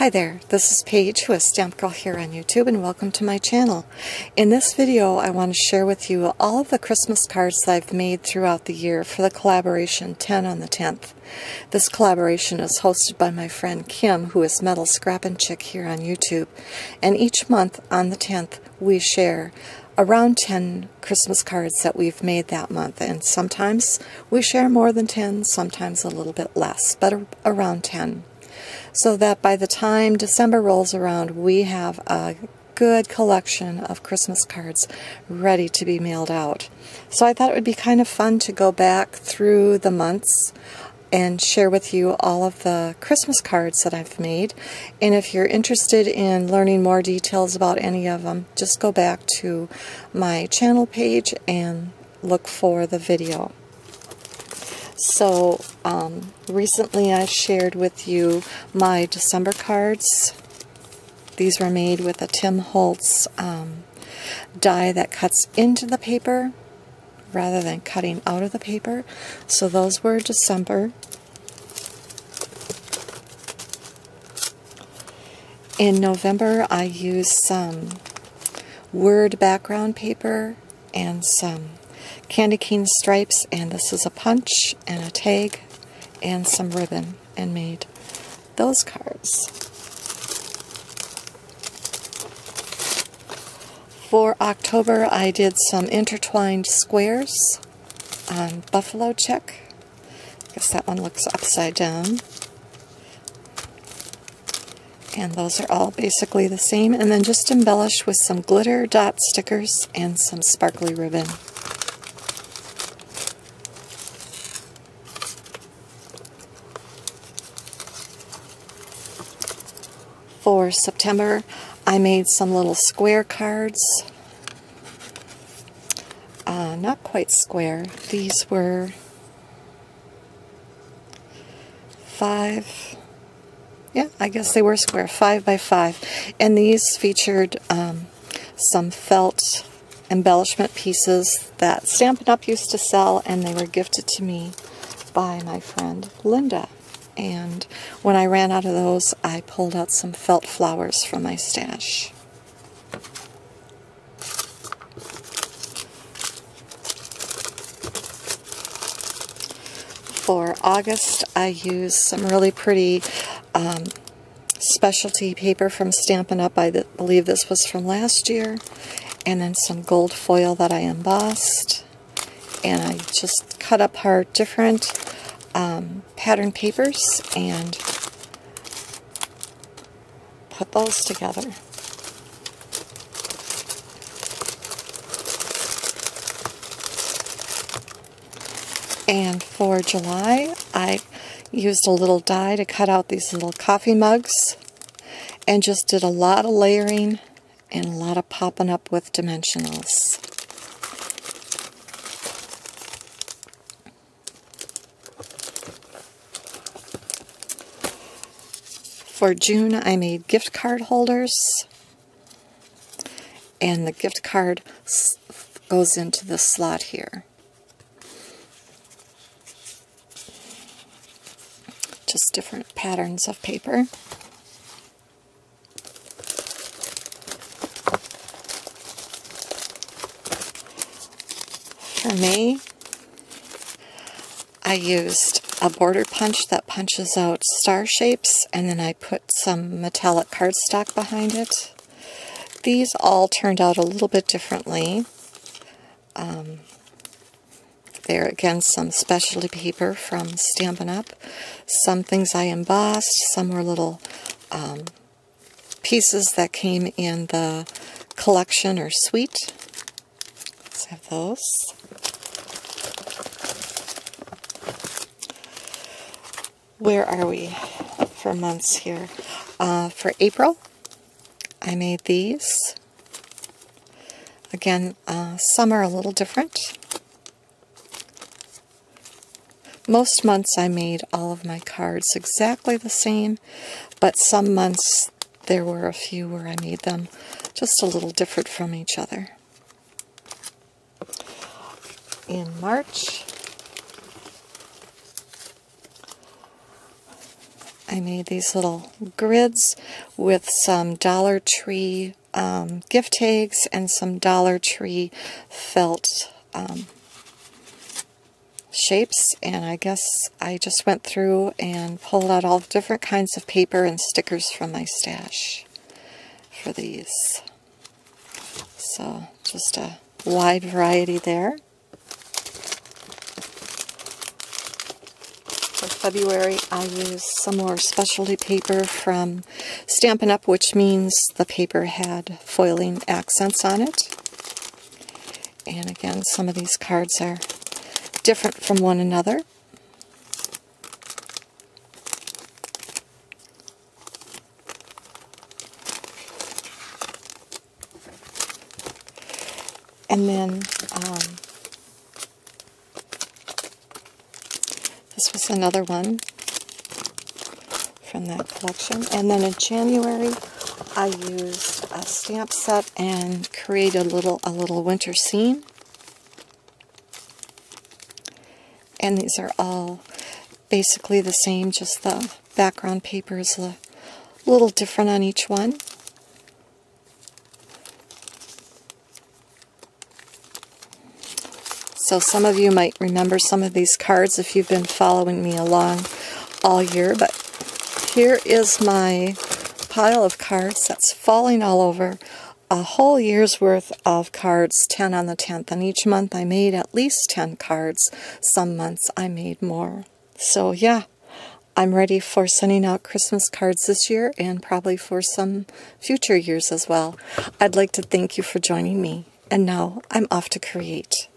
Hi there, this is Paige with Stamp Girl here on YouTube and welcome to my channel. In this video I want to share with you all of the Christmas cards that I've made throughout the year for the collaboration 10 on the 10th. This collaboration is hosted by my friend Kim who is Metal Scrap and Chick here on YouTube and each month on the 10th we share around 10 Christmas cards that we've made that month and sometimes we share more than 10, sometimes a little bit less, but around 10 so that by the time December rolls around, we have a good collection of Christmas cards ready to be mailed out. So I thought it would be kind of fun to go back through the months and share with you all of the Christmas cards that I've made. And if you're interested in learning more details about any of them, just go back to my channel page and look for the video. So um, recently I shared with you my December cards. These were made with a Tim Holtz um, die that cuts into the paper rather than cutting out of the paper. So those were December. In November I used some word background paper and some candy cane stripes, and this is a punch and a tag and some ribbon, and made those cards. For October, I did some intertwined squares on buffalo check. I guess that one looks upside down. And those are all basically the same. And then just embellished with some glitter dot stickers and some sparkly ribbon. September, I made some little square cards. Uh, not quite square. These were five, yeah, I guess they were square, five by five. And these featured um, some felt embellishment pieces that Stampin' Up! used to sell, and they were gifted to me by my friend Linda and when I ran out of those, I pulled out some felt flowers from my stash. For August, I used some really pretty um, specialty paper from Stampin' Up! I believe this was from last year. And then some gold foil that I embossed. And I just cut apart different um, pattern papers and put those together. And for July, I used a little die to cut out these little coffee mugs and just did a lot of layering and a lot of popping up with dimensionals. For June, I made gift card holders. And the gift card goes into the slot here. Just different patterns of paper. For May, I used a border punch that punches out star shapes, and then I put some metallic cardstock behind it. These all turned out a little bit differently. Um, there again some specialty paper from Stampin' Up. Some things I embossed, some were little um, pieces that came in the collection or suite. Let's have those. Where are we for months here? Uh, for April, I made these. Again, uh, some are a little different. Most months I made all of my cards exactly the same, but some months there were a few where I made them just a little different from each other. In March, I made these little grids with some Dollar Tree um, gift tags and some Dollar Tree felt um, shapes and I guess I just went through and pulled out all the different kinds of paper and stickers from my stash for these. So just a wide variety there. February, I used some more specialty paper from Stampin' Up, which means the paper had foiling accents on it. And again, some of these cards are different from one another. And then um, this was another one from that collection. And then in January, I used a stamp set and created a little a little winter scene. And these are all basically the same, just the background paper is a little different on each one. So some of you might remember some of these cards if you've been following me along all year, but here is my pile of cards that's falling all over a whole year's worth of cards, 10 on the 10th. And each month I made at least 10 cards. Some months I made more. So yeah, I'm ready for sending out Christmas cards this year and probably for some future years as well. I'd like to thank you for joining me. And now I'm off to create.